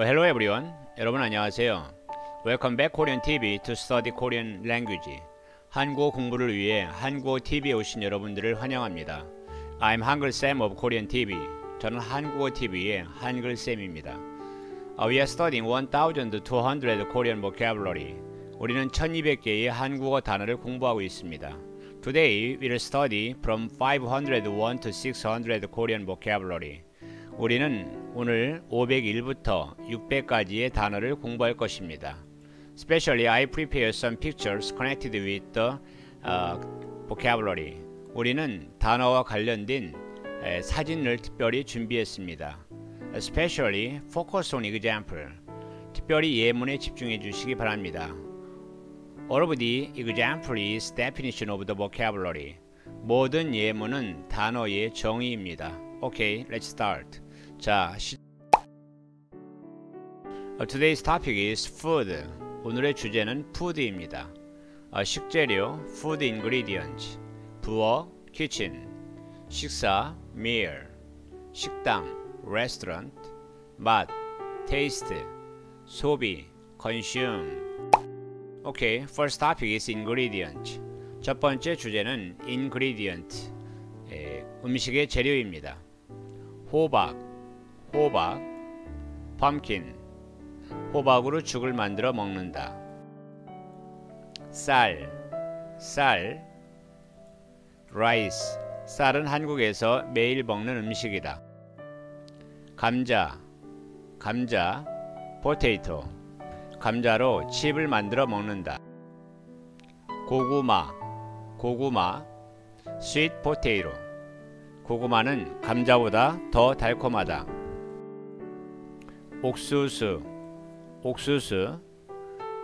Hello everyone. 여러분 안녕하세요. Welcome back Korean TV to study Korean language. 한국어 공부를 위해 한국어 TV에 오신 여러분들을 환영합니다. I'm 한글 Sam of Korean TV. 저는 한국어 TV의 한글 쌤입니다. Uh, we are studying 1,200 Korean vocabulary. 우리는 1200개의 한국어 단어를 공부하고 있습니다. Today we'll study from 501 to 600 Korean vocabulary. 우리는 오늘 501부터 600까지의 단어를 공부할 것입니다. Especially I prepare some pictures connected with the uh, vocabulary. 우리는 단어와 관련된 에, 사진을 특별히 준비했습니다. Especially focus on example. 특별히 예문에 집중해 주시기 바랍니다. All of the example is definition of the vocabulary. 모든 예문은 단어의 정의입니다. Okay, let's start. 자, 시... uh, today's topic is food. 오늘의 주제는 uh, 식재료, food ingredients. 부어, kitchen. 식사, meal. 식당, restaurant. 맛, taste. 소비, consume. Okay, first topic is ingredient. 첫 번째 주제는 ingredient. 에, 음식의 재료입니다. 호박, 호박, pumpkin. 호박으로 죽을 만들어 먹는다. 쌀, 쌀, rice. 쌀은 한국에서 매일 먹는 음식이다. 감자, 감자, potato. 감자로 칩을 만들어 먹는다. 고구마, 고구마, sweet potato. 고구마는 감자보다 더 달콤하다. 옥수수, 옥수수,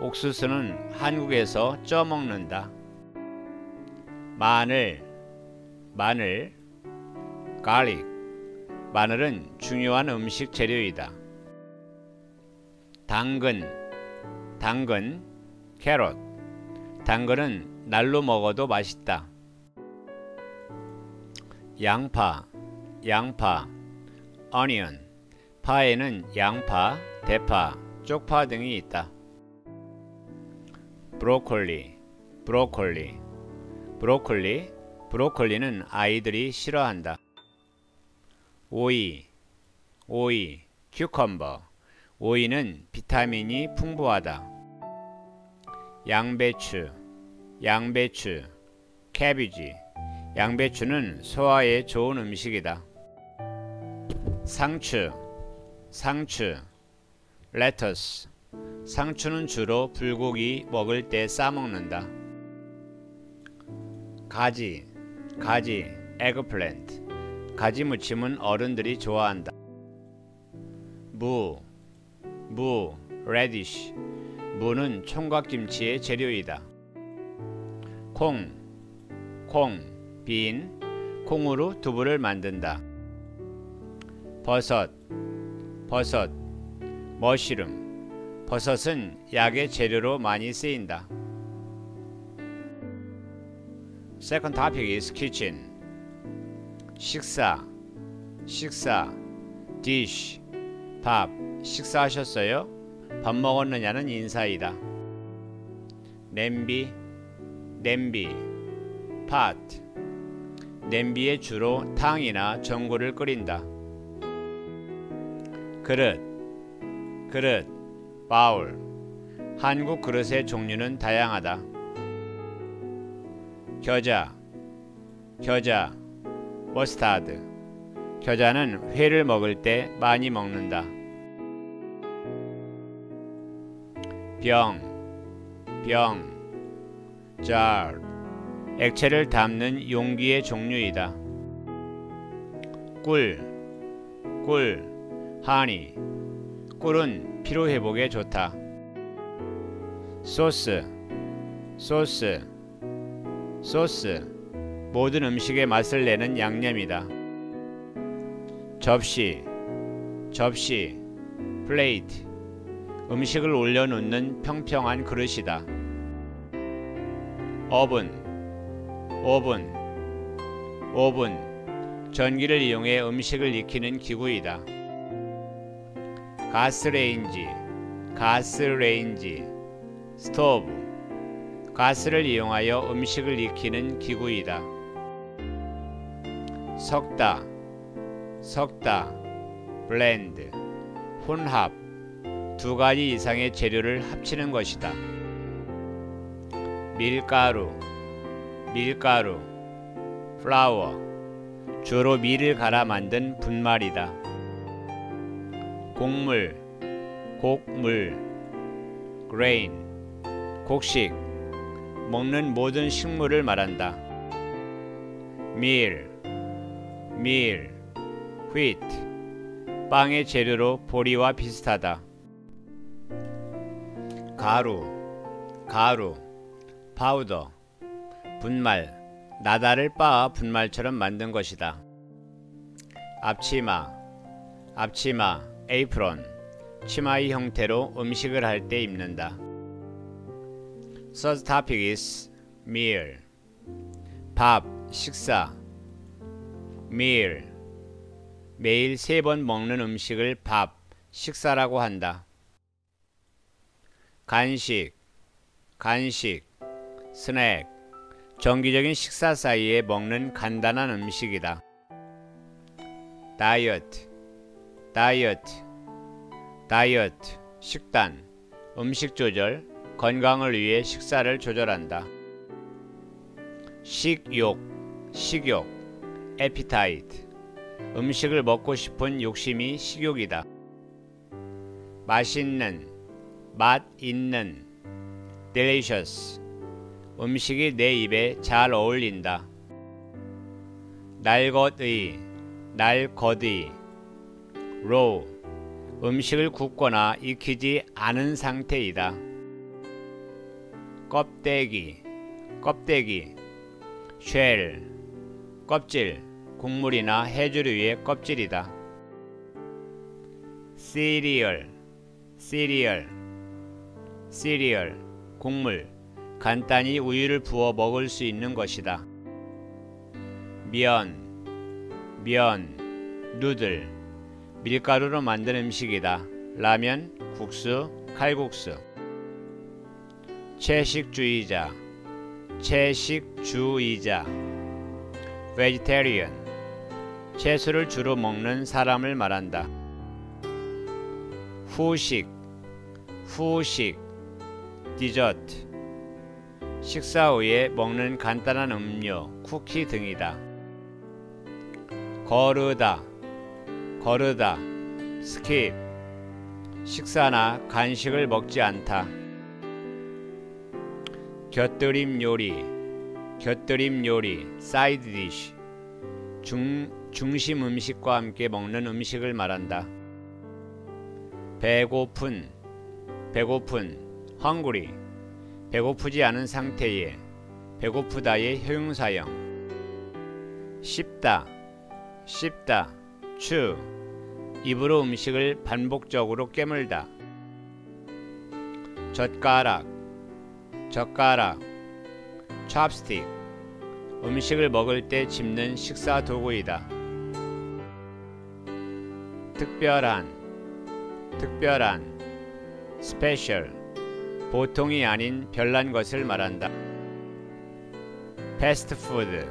옥수수는 한국에서 쪄 먹는다. 마늘, 마늘, garlic. 마늘은 중요한 음식 재료이다. 당근, 당근, 캐럿. 당근은 날로 먹어도 맛있다. 양파, 양파, onion. 파에는 양파, 대파, 쪽파 등이 있다. 브로콜리, 브로콜리. 브로콜리, 브로콜리는 아이들이 싫어한다. 오이, 오이, cucumber. 오이는 비타민이 풍부하다. 양배추, 양배추, cabbage. 양배추는 소화에 좋은 음식이다. 상추, 상추, lettuce. 상추는 주로 불고기 먹을 때 싸먹는다. 가지, 가지, eggplant. 가지 무침은 어른들이 좋아한다. 무, 무, radish. 무는 총각김치의 재료이다. 콩, 콩, bean. 콩으로 두부를 만든다. 버섯, 버섯, mushroom. 버섯은 약의 재료로 많이 쓰인다. Second topic is kitchen. 식사, 식사, dish, 밥. 식사하셨어요? 밥 먹었느냐는 인사이다. 냄비, 냄비, pot. 냄비에 주로 탕이나 전골을 끓인다. 그릇, 그릇, 바울. 한국 그릇의 종류는 다양하다. 겨자, 겨자, 머스타드. 겨자는 회를 먹을 때 많이 먹는다. 병, 병, jar. 액체를 담는 용기의 종류이다. 꿀, 꿀, honey. 꿀은 피로 회복에 좋다. 소스, 소스, sauce. 모든 음식의 맛을 내는 양념이다. 접시, 접시, plate. 음식을 올려놓는 평평한 그릇이다. 오븐, 오븐, oven. 전기를 이용해 음식을 익히는 기구이다. 가스레인지, 가스레인지, stove, 가스를 이용하여 음식을 익히는 기구이다. 섞다, 섞다, blend, 혼합, 두 가지 이상의 재료를 합치는 것이다. 밀가루, 밀가루, 플라워, 주로 밀을 갈아 만든 분말이다. 곡물, 곡물, grain, 곡식, 먹는 모든 식물을 말한다. 밀, 밀, wheat, 빵의 재료로 보리와 비슷하다. 가루, 가루, powder, 분말, 낟알을 빻아 분말처럼 만든 것이다. 앞치마, 앞치마, apron, 치마의 형태로 음식을 할 때 입는다. Third topic is meal. 밥, 식사. meal. 매일 세 번 먹는 음식을 밥, 식사라고 한다. 간식, 간식, 스낵. 정기적인 식사 사이에 먹는 간단한 음식이다. 다이어트, 다이어트, 다이어트, 식단, 음식 조절, 건강을 위해 식사를 조절한다. 식욕, 식욕, 에피타이트, 음식을 먹고 싶은 욕심이 식욕이다. 맛있는, 맛 있는, delicious, 음식이 내 입에 잘 어울린다. 날것의, 날것의, raw, 음식을 굽거나 익히지 않은 상태이다. 껍데기, 껍데기, shell, 껍질, 곡물이나 해조류의 껍질이다. 시리얼, 시리얼, cereal, 곡물, 간단히 우유를 부어 먹을 수 있는 것이다. 면, 면, noodle, 밀가루로 만든 음식이다. 라면, 국수, 칼국수. 채식주의자, 채식주의자. vegetarian. 채소를 주로 먹는 사람을 말한다. 후식, 후식, 디저트. 식사 후에 먹는 간단한 음료, 쿠키 등이다. 거르다, 거르다, skip. 식사나 간식을 먹지 않다. 곁들임 요리, 곁들임 요리, side dish. 중, 중심 음식과 함께 먹는 음식을 말한다. 배고픈, 배고픈, hungry. 배고프지 않은 상태에 배고프다의 형용사형. 씹다, 씹다, chew. 입으로 음식을 반복적으로 깨물다. 젓가락, 젓가락, chopstick. 음식을 먹을 때 집는 식사 도구이다. 특별한, 특별한, special. 보통이 아닌 별난 것을 말한다. 패스트푸드,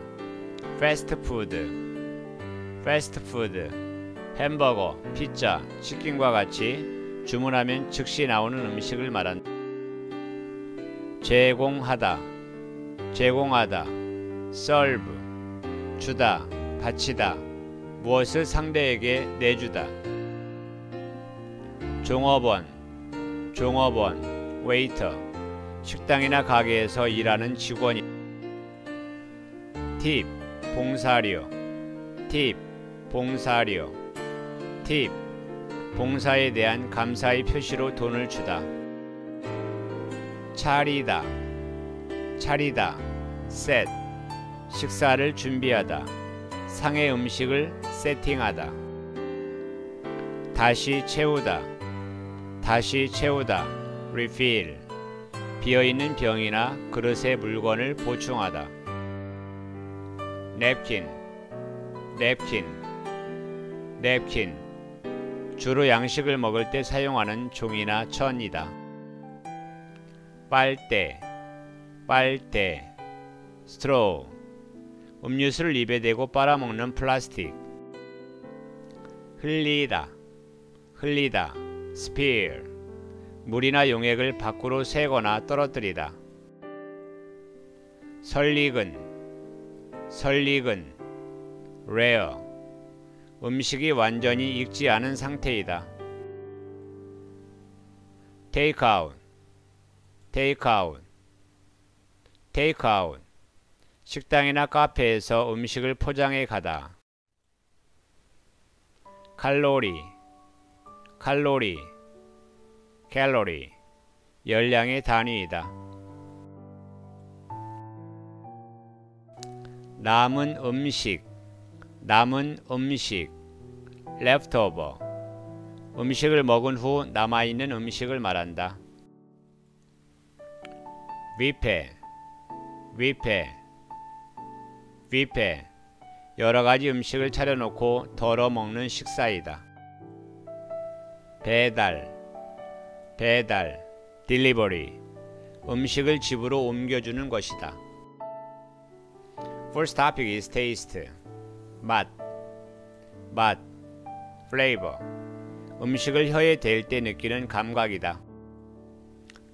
패스트푸드, fast food. 햄버거, 피자, 치킨과 같이 주문하면 즉시 나오는 음식을 말한다. 제공하다, 제공하다, serve, 주다, 바치다, 무엇을 상대에게 내주다. 종업원, 종업원, waiter, 식당이나 가게에서 일하는 직원이. 팁, 봉사료, 팁, 봉사료. 팁, 봉사에 대한 감사의 표시로 돈을 주다. 차리다, 차리다, 셋, 식사를 준비하다, 상의 음식을 세팅하다. 다시 채우다, 다시 채우다, refill, 비어있는 병이나 그릇에 물건을 보충하다. 냅킨, 냅킨, napkin, 주로 양식을 먹을 때 사용하는 종이나 천이다. 빨대, 빨대, straw, 음료수를 입에 대고 빨아먹는 플라스틱. 흘리다, 흘리다, 스피어, 물이나 용액을 밖으로 새거나 떨어뜨리다. 설익은, 설익은, rare, 음식이 완전히 익지 않은 상태이다. take out, take out, take out, 식당이나 카페에서 음식을 포장해 가다. 칼로리, 칼로리, 캘로리, 열량의 단위이다. 남은 음식, 남은 음식, leftover, 음식을 먹은 후 남아있는 음식을 말한다. 위패, 위패, 위패, 여러가지 음식을 차려놓고 덜어 먹는 식사이다. 배달, 배달, delivery, 음식을 집으로 옮겨주는 것이다. First topic is taste, 맛, 맛, flavor, 음식을 혀에 댈 때 느끼는 감각이다.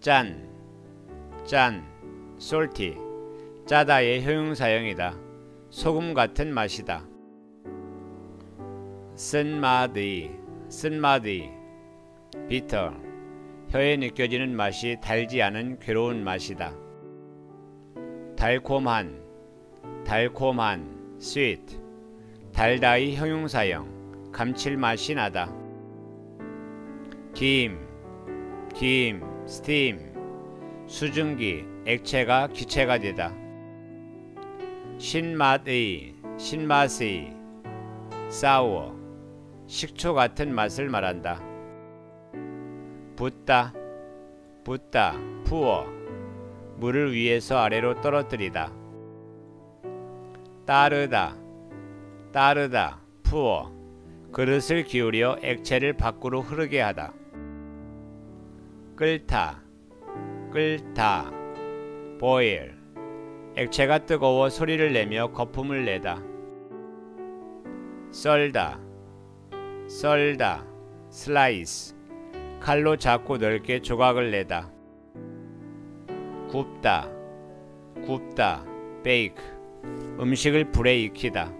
짠, 짠, salty, 짜다의 효용사형이다. 소금 같은 맛이다. 쓴마디, 쓴마디, bitter, 혀에 느껴지는 맛이 달지 않은 괴로운 맛이다. 달콤한, 달콤한, sweet, 달다의 형용사형, 감칠맛이 나다. 김, 김, steam, 수증기, 액체가 기체가 되다. 신맛의, 신맛의, sour, 식초 같은 맛을 말한다. 붓다, 붓다, 부어, 물을 위에서 아래로 떨어뜨리다. 따르다, 따르다, 부어, 그릇을 기울여 액체를 밖으로 흐르게 하다. 끓다, 끓다, boil, 액체가 뜨거워 소리를 내며 거품을 내다. 썰다, 썰다, 슬라이스, 칼로 작고 넓게 조각을 내다. 굽다, 굽다, 베이크, 음식을 불에 익히다.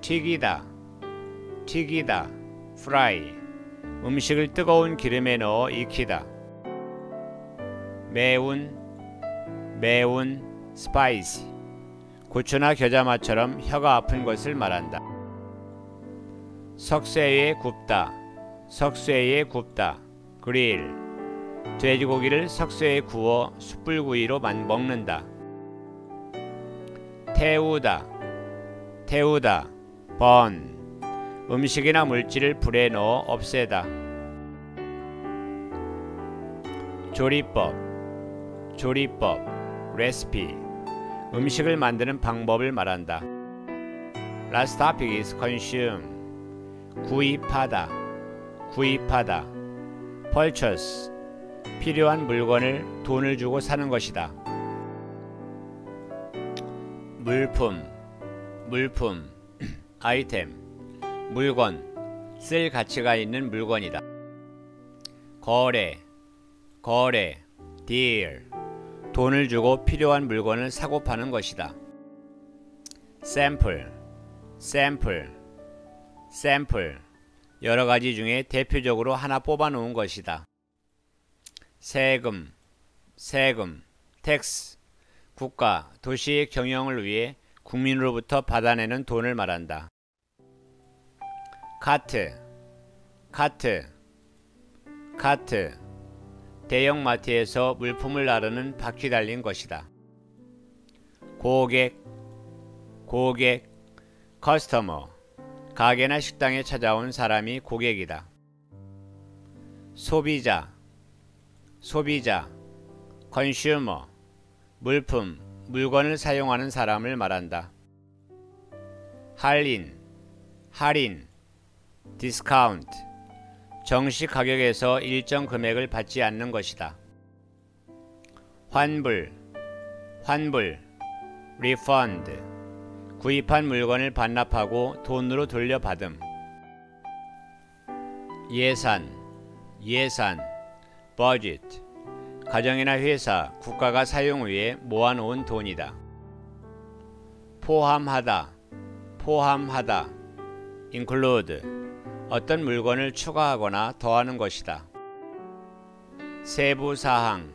튀기다, 튀기다, fry, 음식을 뜨거운 기름에 넣어 익히다. 매운, 매운, spicy, 고추나 겨자맛처럼 혀가 아픈 것을 말한다. 석쇠에 굽다, 석쇠에 굽다, grill, 돼지고기를 석쇠에 구워 숯불구이로 먹는다. 태우다, 태우다, 번, 음식이나 물질을 불에 넣어 없애다. 조리법, 조리법, 레시피, 음식을 만드는 방법을 말한다. Last topic is consume, 구입하다, 구입하다, purchase, 필요한 물건을 돈을 주고 사는 것이다. 물품, 물품, 아이템, 물건, 쓸 가치가 있는 물건이다. 거래, 거래, deal, 돈을 주고 필요한 물건을 사고 파는 것이다. 샘플, 샘플, 샘플, 여러 가지 중에 대표적으로 하나 뽑아 놓은 것이다. 세금, 세금, tax, 국가, 도시의 경영을 위해 국민으로부터 받아내는 돈을 말한다. 카트, 카트, 카트, 대형 마트에서 물품을 나르는 바퀴 달린 것이다. 고객, 고객, 커스터머, 가게나 식당에 찾아온 사람이 고객이다. 소비자, 소비자, 컨슈머, 물품, 물건을 사용하는 사람을 말한다. 할인, 할인, discount 정식 가격에서 일정 금액을 받지 않는 것이다. 환불 환불 refund 구입한 물건을 반납하고 돈으로 돌려받음. 예산 예산 budget. 가정이나 회사, 국가가 사용 위해 모아놓은 돈이다. 포함하다 포함하다. include 어떤 물건을 추가하거나 더하는 것이다. 세부 사항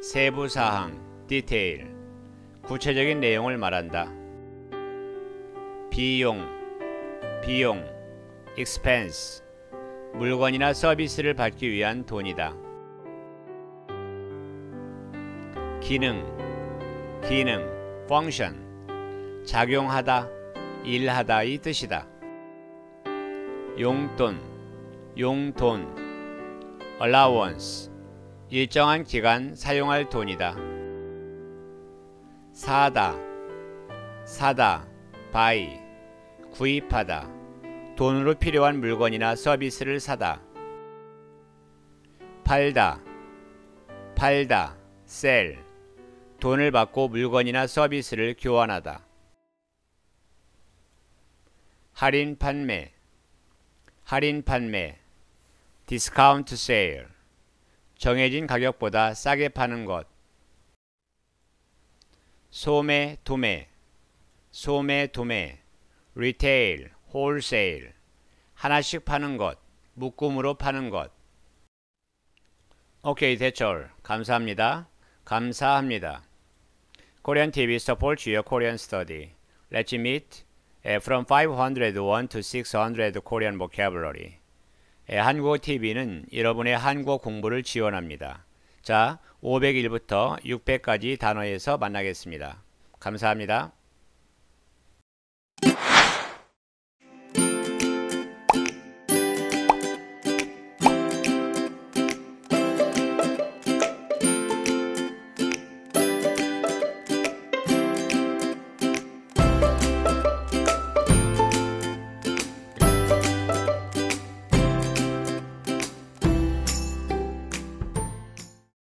세부 사항 detail 구체적인 내용을 말한다. 비용 비용 expense 물건이나 서비스를 받기 위한 돈이다. 기능 기능 function 작용하다 일하다 이 뜻이다. 용돈 용돈 allowance 일정한 기간 사용할 돈이다. 사다 사다 buy 구입하다. 돈으로 필요한 물건이나 서비스를 사다. 팔다 팔다 sell. 돈을 받고 물건이나 서비스를 교환하다. 할인 판매 할인 판매 discount sale 정해진 가격보다 싸게 파는 것. 소매 도매 소매 도매 retail wholesale. 하나씩 파는 것 묶음으로 파는 것. 오케이 대철. 감사합니다. 감사합니다. Korean TV supports your Korean study. Let's meet from 501 to 600 Korean vocabulary 예, 한국어 TV는 여러분의 한국어 공부를 지원합니다. 자, 501부터 600까지 단어에서 만나겠습니다. 감사합니다.